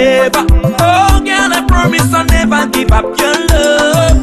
neighbor. Oh, girl, I promise I'll never give up your love.